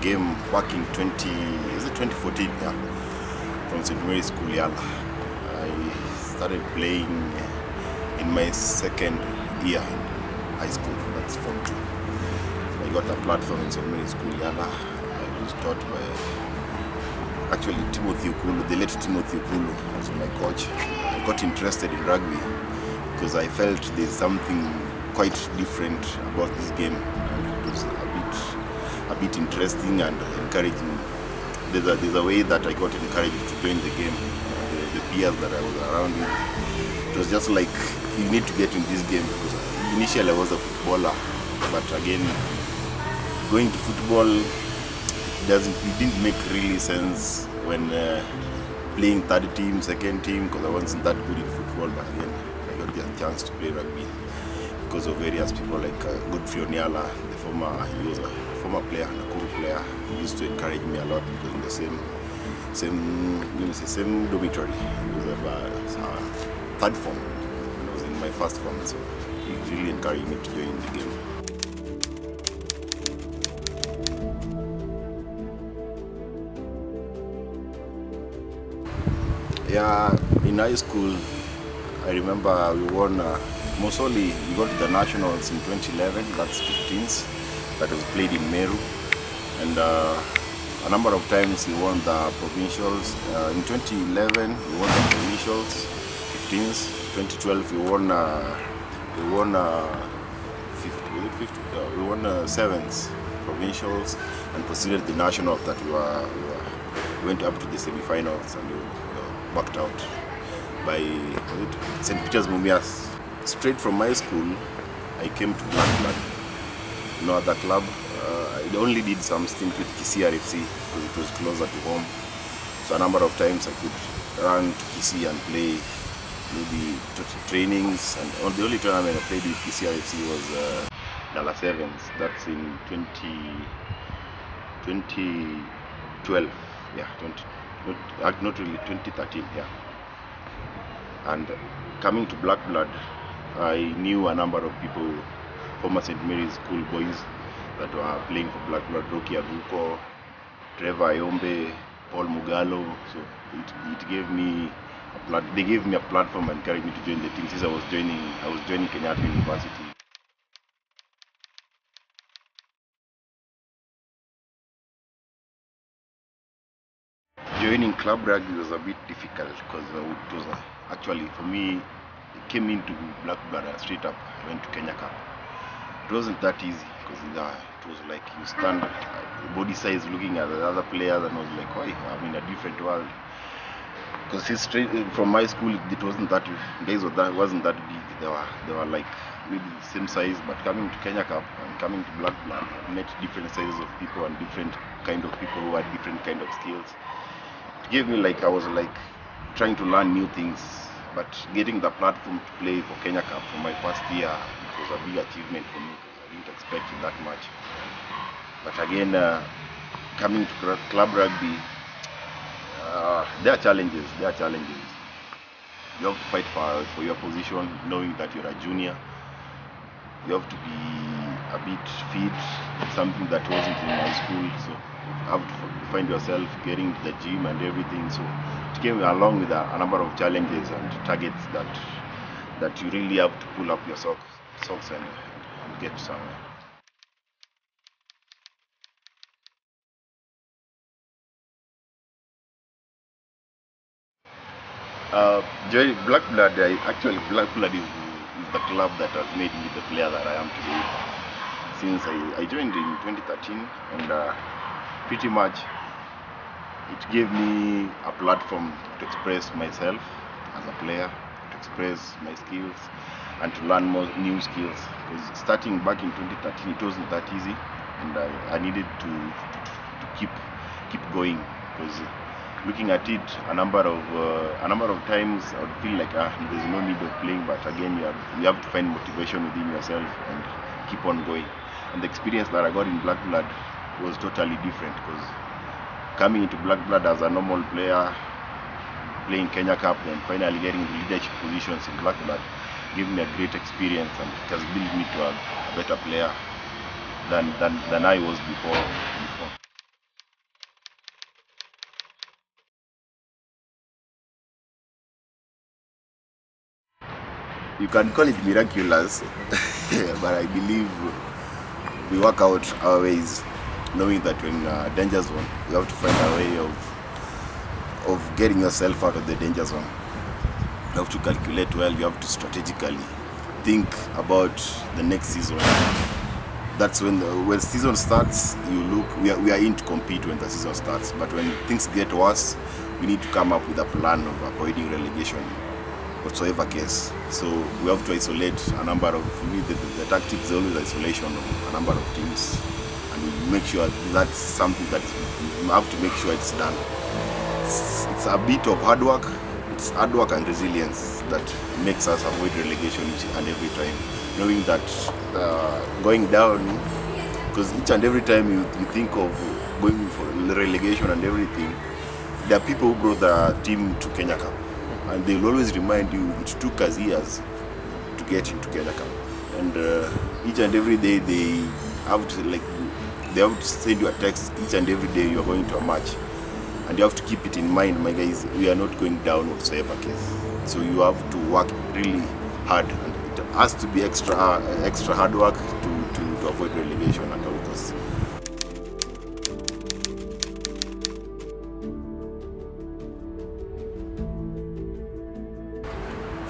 game back in 20, is it 2014? Yeah, from St. Mary's School, Yala. I started playing in my second year in high school, that's Form 2. I got a platform in St. Mary's School, Yala. I was taught by actually Timothy Ukulu, the late Timothy Ukulu was my coach. I got interested in rugby because I felt there's something quite different about this game bit interesting and encouraging. There's a, there's a way that I got encouraged to join the game. Uh, the, the peers that I was around with, it was just like you need to get in this game because initially I was a footballer, but again going to football doesn't it didn't make really sense when uh, playing third team, second team because I wasn't that good in football. But again, I got the chance to play rugby because of various people like uh, Godfrey Onyala, the former he a former player, Nakuru player, he used to encourage me a lot because in the same same let me say same dormitory. He was a uh, third form when I was in my first form, so he really encouraged me to join the game. Yeah, in high school, I remember we won uh, Mosoli. We got to the nationals in 2011. That's 15s. That was played in Meru, and uh, a number of times we won the provincials. Uh, in 2011, we won the provincials, 15s. 2012, we won. Uh, we won. Uh, 50, was it 50? Uh, we won uh, sevens provincials and proceeded the national that we were, we were went up to the semi-finals and we uh, backed out by St. Peter's Mumias. Straight from my school, I came to Blak Blad. No other club. Uh, I only did some stint with Kisii RFC because it was closer to home. So a number of times I could run to Kisii and play maybe trainings. And the only tournament I played with Kisii RFC was uh, Dala Sevens. That's in 20, 2012. Yeah, 20, not, not really 2013. Yeah and coming to Blak Blad, I knew a number of people, former St. Mary's school boys that were playing for Blak Blad, Rocky Aguko, Trevor Ayombe, Paul Mugalo. So it, it gave me a plat- they gave me a platform and encouraged me to join the team since I was joining I was joining Kenyatta University. joining club rugby was a bit difficult because uh, it was uh, actually for me it came into Blak Blad uh, straight up I went to Kenya Cup it wasn't that easy because uh, it was like you stand uh, body size looking at the other players and I was like oh I'm in a different world because straight from my school it wasn't that guys were that wasn't that big they were they were like maybe same size but coming to Kenya Cup and coming to Blak Blad I met different sizes of people and different kind of people who had different kind of skills it gave me like I was like trying to learn new things. But getting the platform to play for Kenya Cup for my first year, was a big achievement for me because I didn't expect it that much. But again, uh, coming to club rugby, uh, there are challenges. There are challenges. You have to fight for, for your position, knowing that you're a junior. You have to be a bit fit, something that wasn't in my school. So you have to find yourself getting to the gym and everything. So it came along with a, a number of challenges and targets that that you really have to pull up your socks, socks and, get somewhere. Uh, joining Blak Blad, I, actually Blak Blad is, is the club that has made me the player that I am today. Since I, I joined in 2013 and uh, pretty much it gave me a platform to express myself as a player, to express my skills and to learn more new skills. Because starting back in 2013, it wasn't that easy, and I, I needed to, to, to keep keep going. Because looking at it, a number of uh, a number of times I would feel like ah, there's no need of playing, but again, you have you have to find motivation within yourself and keep on going. And the experience that I got in Blak Blad was totally different because coming into Blak Blad as a normal player, playing Kenya Cup and finally getting the leadership positions in Blak Blad give me a great experience and it has built me to a, a better player than, than, than I was before. You can call it miraculous, but I believe we work out our ways, knowing that when a danger zone. You have to find a way of of getting yourself out of the danger zone. You have to calculate well. You have to strategically think about the next season. That's when the when season starts. You look. We are, we are in to compete when the season starts. But when things get worse, we need to come up with a plan of avoiding relegation whatsoever case. So we have to isolate a number of the, the, the tactics is always isolation of a number of teams, and we make sure that's something that is, we have to make sure it's done. It's, it's a bit of hard work. It's hard work and resilience that makes us avoid relegation each and every time, knowing that uh, going down, because each and every time you, you think of going for relegation and everything, there are people who brought the team to Kenya Cup and they will always remind you it took us years to get into Kenya Cup. And uh, each and every day they have to like they have to send you a text each and every day you are going to a match. And you have to keep it in mind, my guys, we are not going down whatsoever case. So you have to work really hard and it has to be extra uh, extra hard work to, to, to avoid relegation at all costs.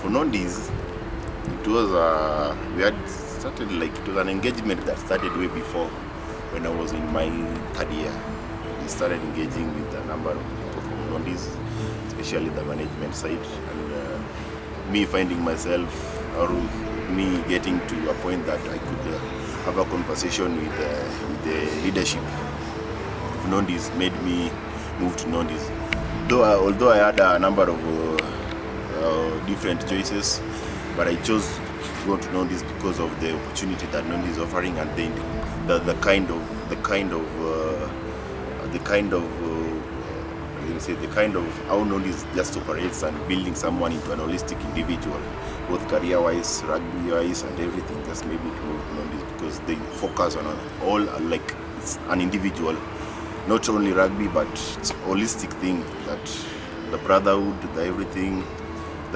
for Nondies, it was uh, we had started like it was an engagement that started way before when I was in my third year. We started engaging with a number of people from especially the management side, and uh, me finding myself or me getting to a point that I could uh, have a conversation with, uh, with the leadership of Nondies made me move to Nondies. Though I, although I had a number of uh, uh, different choices, but I chose to go to Nondies because of the opportunity that Nondies is offering and then the, the kind of the kind of uh, the kind of uh, me say the kind of how Nondies just operates and building someone into an holistic individual, both career-wise, rugby-wise, and everything. Just maybe to to because they focus on all like it's an individual, not only rugby but it's a holistic thing that the brotherhood, the everything,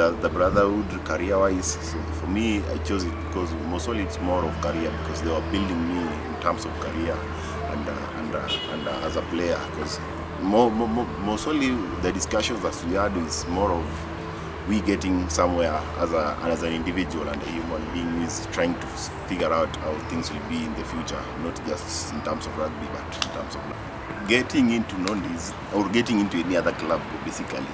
the, the brotherhood career-wise. So for me, I chose it because mostly it's more of career because they were building me in terms of career and uh, and uh, and uh, as a player. Because more, more, more, mostly the discussions that we had is more of we getting somewhere as a as an individual and a human being who is trying to figure out how things will be in the future, not just in terms of rugby, but in terms of getting into Nondies or getting into any other club basically.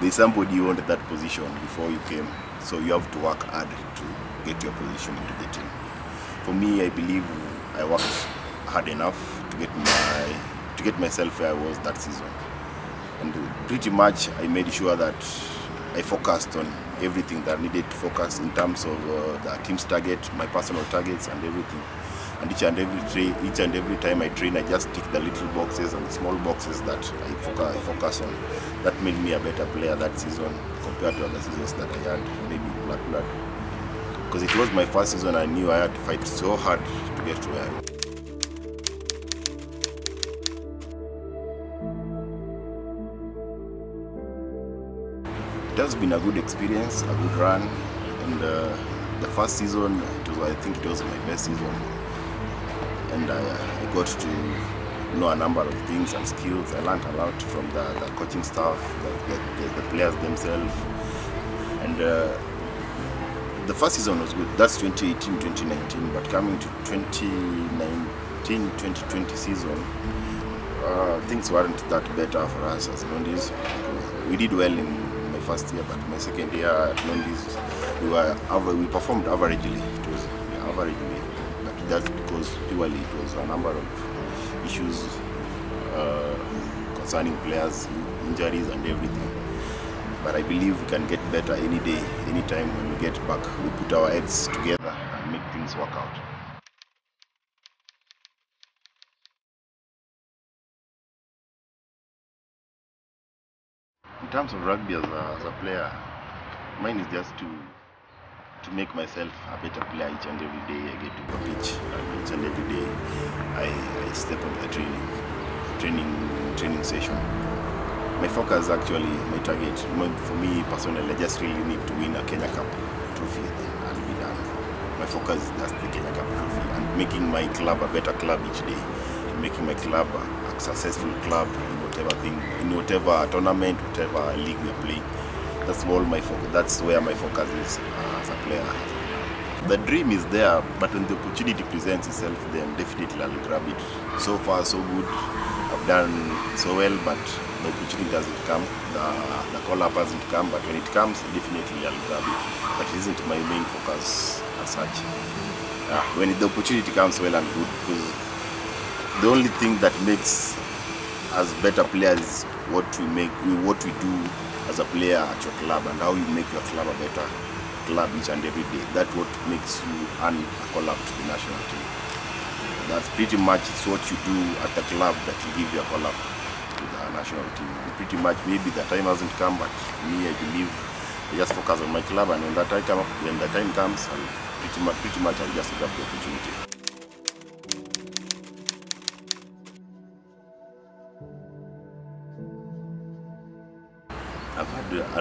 There's somebody who wanted that position before you came, so you have to work hard to get your position into the team. For me, I believe I worked hard enough to get my to get myself where I was that season, and pretty much I made sure that I focused on everything that I needed to focus in terms of uh, the team's target, my personal targets, and everything. And each and every each and every time I train, I just tick the little boxes and the small boxes that I focus, I focus on. That made me a better player that season compared to other seasons that I had, maybe Blak Blad. Because it was my first season, I knew I had to fight so hard to get to where I. It has been a good experience, a good run, and uh, the first season, was, I think it was my best season, and I, I got to know a number of things and skills. I learned a lot from the, the coaching staff, the, the, the players themselves, and uh, the first season was good. That's 2018, 2019, but coming to 2019, 2020 season, uh, things weren't that better for us as Nondies. We did well in my first year, but my second year at we were we performed averagely. It was averagely, that's because purely it was a number of issues uh, concerning players, injuries, and everything. But I believe we can get better any day, any time when we get back. We put our heads together and make things work out. In terms of rugby as a, as a player, mine is just to to make myself a better player each and every day. I get to go pitch and each and every day I, I step on the training training training session. My focus actually my target. For me personally, I just really need to win a Kenya Cup trophy. and be done. my focus is just the Kenya Cup trophy and making my club a better club each day, making my club a successful club in whatever thing, in whatever tournament, whatever league we are playing. That's all my focus. That's where my focus is uh, as a player. The dream is there, but when the opportunity presents itself, then definitely I'll grab it. So far, so good. I've done so well, but the opportunity doesn't come. The, the call up hasn't come, but when it comes, definitely I'll grab it. But it isn't my main focus as such. Uh, when the opportunity comes, well and good, because the only thing that makes us better players what we make, what we do as a player at your club, and how you make your club a better club each and every day. That's what makes you earn a call up to the national team. That's pretty much it's what you do at the club that will give you a call up to the national team. And pretty much maybe the time hasn't come, but me, I believe I just focus on my club, and when that time when the time comes, I'll pretty much, pretty much I'll just grab the opportunity.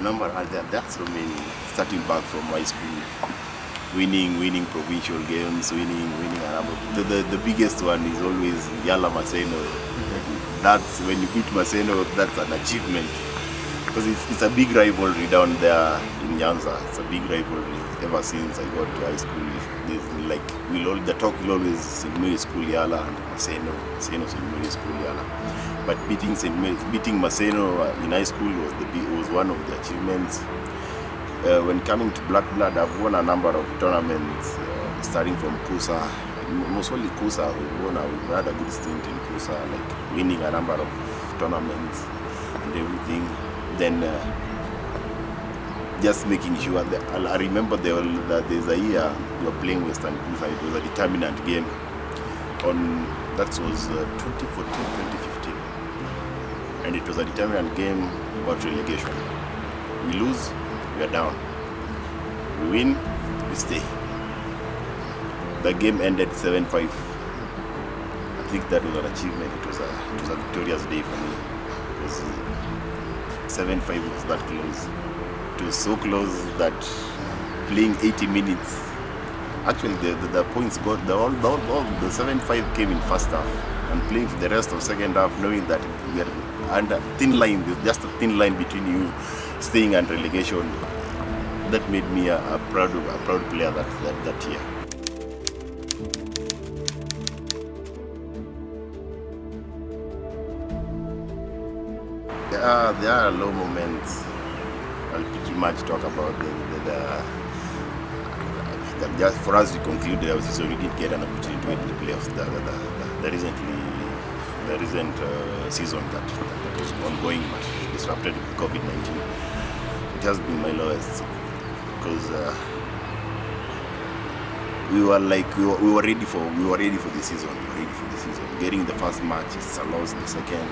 Number, there, there are so many, starting back from high school, winning, winning provincial games, winning, winning. The, the, the biggest one is always Yala Maseno. That's when you beat Maseno, that's an achievement. Because it's, it's a big rivalry down there in Nyanza. It's a big rivalry ever since I got to high school. There's like, we'll all, the talk will always St. Mary's School Yala and Maseno, Maseno. Mary's School Yala. But beating St. Beating Maseno in high school was the was one of the achievements. Uh, when coming to Blak Blad, I've won a number of tournaments, uh, starting from Kusa, mostly Kusa. We won. A, we had a good stint in Kusa, like winning a number of tournaments and everything. Then uh, just making sure that I remember there that there's a year we were playing Western Kusa. It was a determinant game. On that was 2014-2015 and it was a determinant game about relegation. We lose, we are down. We win, we stay. The game ended 7-5. I think that was an achievement. It was a, it was a victorious day for me. Because 7-5 was that close. It was so close that playing 80 minutes, actually the, the, the points got, the, all, the, all, the 7-5 came in first half and playing for the rest of second half knowing that we are under thin line, just a thin line between you staying and relegation. That made me a, a proud a proud player that, that, that year. There are, there are low moments. I'll pretty much talk about the, the, uh, the, the just for us to conclude the season, we did get an opportunity to win the playoffs. The, the, the, the recently the recent uh, season that, that was ongoing but disrupted with COVID-19. It has been my lowest because uh, we were like we were, we were ready for we were ready for the season. We were ready for the season. Getting the first match is a loss. The second,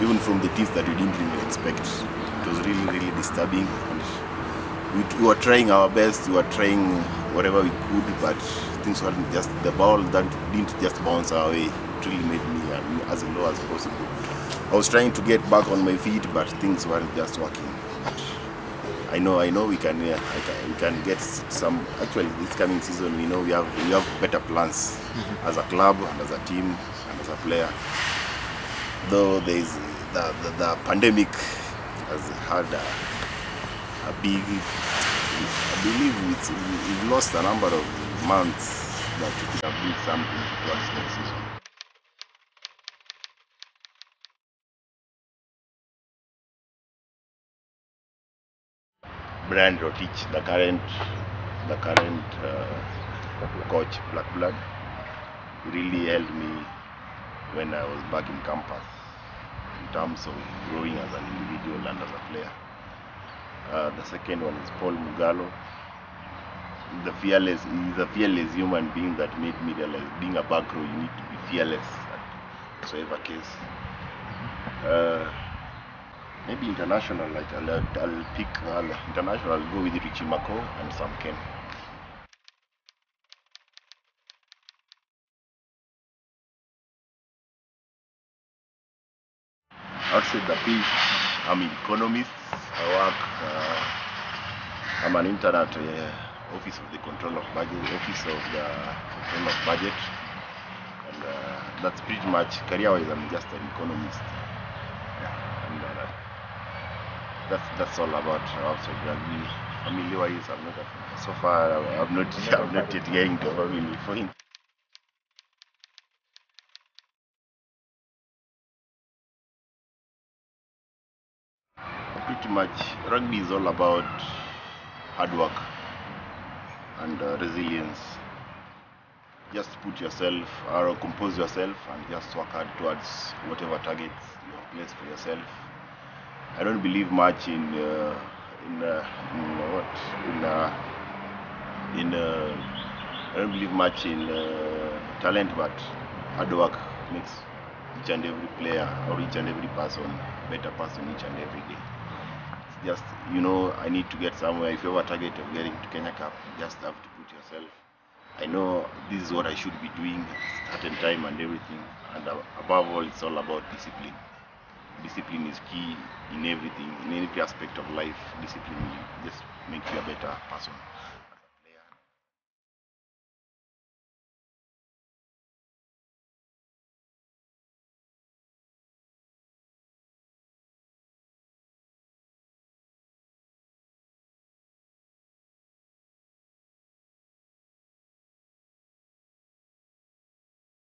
even from the teams that we didn't even expect, it was really really disturbing. And we, we were trying our best. We were trying whatever we could, but things weren't just the ball that didn't just bounce our way. It really made me as low as possible. I was trying to get back on my feet, but things weren't just working. I know, I know we can, uh, can, we can get some. Actually, this coming season, we know we have we have better plans mm -hmm. as a club and as a team and as a player. Though there is the, the, the pandemic has had a, a big. I believe it's, we've lost a number of months that we could have built something towards next season. Brian Rotich, the current the current uh, coach Blak Blad, really helped me when I was back in campus in terms of growing as an individual and as a player. Uh, the second one is Paul Mugalo. The fearless, he's a fearless human being that made me realize being a back row, you need to be fearless at whatsoever case. Uh, maybe international like I'll, I'll pick I'll, international I'll go with Richie McCaw and Sam Cane outside the pitch I'm an economist I work uh, I'm an internet uh, office of the control of budget, office of the control of budget, and uh, that's pretty much career-wise. I'm just an economist. Yeah, and uh, that's that's all about outside rugby. Family-wise, I'm not a, so far. I've not I've not yet getting to a family for him. Pretty much, rugby is all about hard work and uh, resilience. Just put yourself or compose yourself and just work hard towards whatever targets you have placed for yourself. I don't believe much in uh, in, uh, in what in uh, in uh, I don't believe much in uh, talent, but hard work makes each and every player or each and every person better person each and every day. It's just you know I need to get somewhere. If you have a target of getting to Kenya Cup, you just have to put yourself. I know this is what I should be doing at a certain time and everything. And uh, above all, it's all about discipline. Discipline is key in everything, in every aspect of life. Discipline will just make you a better person.